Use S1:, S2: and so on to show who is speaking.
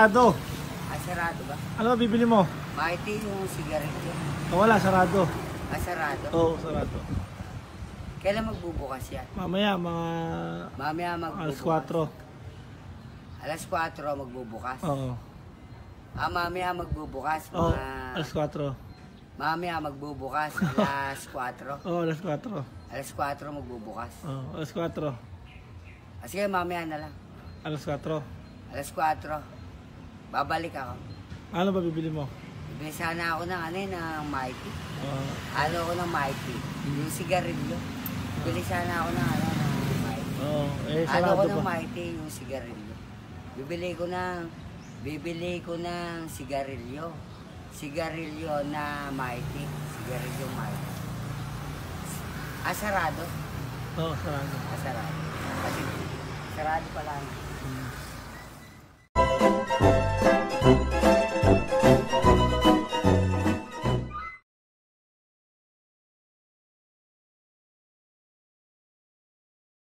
S1: Sarado.
S2: Ah, sarado ba?
S1: Ano bibili mo?
S2: Mighty yung sigarilyo.
S1: Oh, wala, sarado.
S2: Ah, sarado.
S1: Oo, sarado.
S2: Kailan magbubukas yan?
S1: Mamaya, mga
S2: Mamaya
S1: alas
S2: magbubukas.
S1: 4.
S2: Alas 4 magbubukas.
S1: Oo.
S2: Ah, mamaya magbubukas.
S1: Oo,
S2: Mga...
S1: alas 4.
S2: Mamaya magbubukas. Alas 4.
S1: Oo, alas 4.
S2: Alas 4 magbubukas.
S1: Oo, alas 4.
S2: Ah, sige, mamaya na lang.
S1: Alas 4.
S2: Alas 4. Babalik ako.
S1: Ano ba bibili mo?
S2: Bibili sana ako ng ano eh, ng Mighty.
S1: Oo.
S2: Ano ako ng Mighty? Yung sigarilyo. Bibili sana ako ng ano, ng Mighty.
S1: Oo, eh,
S2: Ano ko ng. Mighty, yung sigarilyo. Bibili ko ng, bibili ko ng sigarilyo. Sigarilyo na Mighty. Sigarilyo Mighty. Asarado.
S1: Oo, sarado.
S2: Asarado. Kasi, sarado pala.
S1: Hmm.